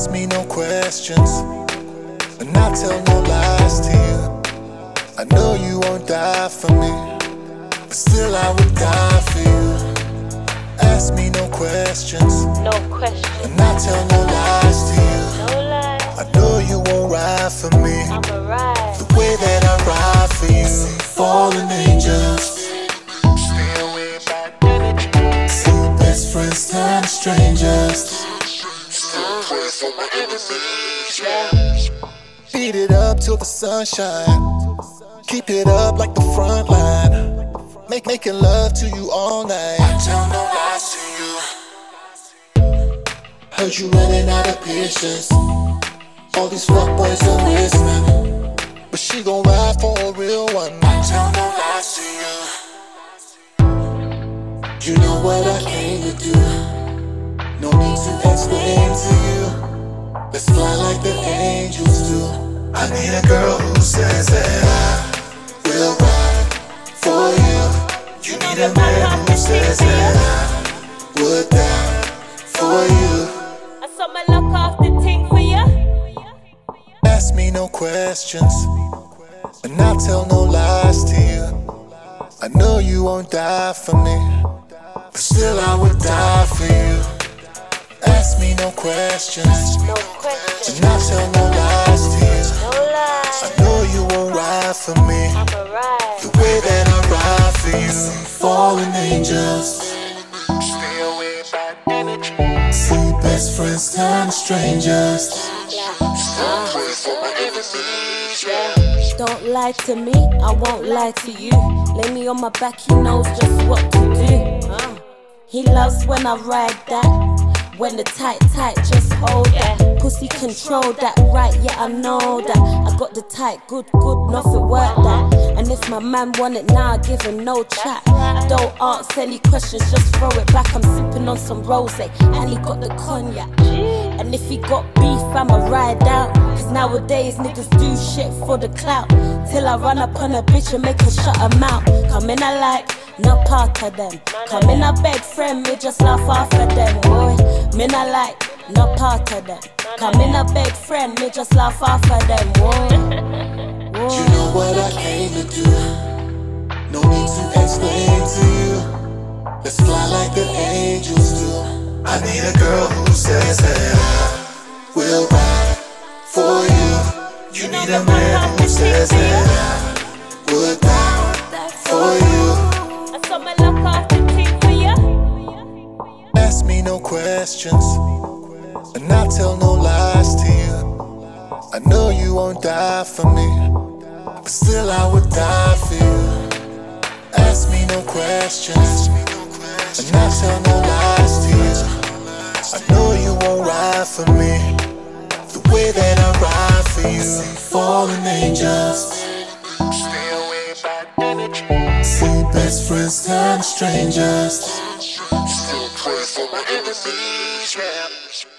Ask me no questions, and I tell no lies to you. I know you won't die for me, but still I would die for you. Ask me no questions, No question, and I tell no lies to you. no lies. I know you won't ride for me I'm a ride. the way that I ride for you. Fallen angels, Still pray for my enemies, yeah. Beat it up till the sunshine. Keep it up like the front line. Make making love to you all night. I tell no lies to you. Heard you running out of patience. All these fuckboys don't listen. But she gon' ride for a real one. I tell no lies to you. You know what I came to do. No need to explain to you. Let's fly like the angels do. I need a girl who says that I will ride for you. You need a man who says that I would die for you. I saw my luck off the ting for you. Ask me no questions, and I'll tell no lies to you. I know you won't die for me, but still I would die for you. Ask me no questions, No question, and I'll tell no lies to you. no lies. I know you won't ride for me ride. the way that I ride for you. Fallen angels, stay away bad energy. See best friends turn to strangers. Still pray for my enemies, yeah. Don't lie to me, I won't lie to you. Lay me on my back, he knows just what to do. He loves when I ride that. When the tight, tight, just hold that. Pussy control that, right? Yeah, I know that. I got the tight, good, good, nothing work that. And if my man want it now, I give him no chat. Don't ask any questions, just throw it back. I'm sipping on some rose, and he got the cognac. And if he got beef, I'ma ride out. Cause nowadays niggas do shit for the clout. Till I run up on a bitch and make her shut her mouth. Come in, I like, not part of them. Come in, I beg friend, me just laugh off of them. Boy, me not like, not part of them. Come in, I big friend, me just laugh off of them. Boy, You know what I came to do. No need to explain to you. Let's fly like the angels do. I need a girl who says that I will ride for you. You need a man who says that I questions, and I'll tell no lies to you. I know you won't die for me, but still I would die for you. Ask me no questions, and I'll tell no lies to you. I know you won't ride for me the way that I ride for you. Fallen angels, stay away bad energy. See best friends turn strangers. For my enemies, yeah.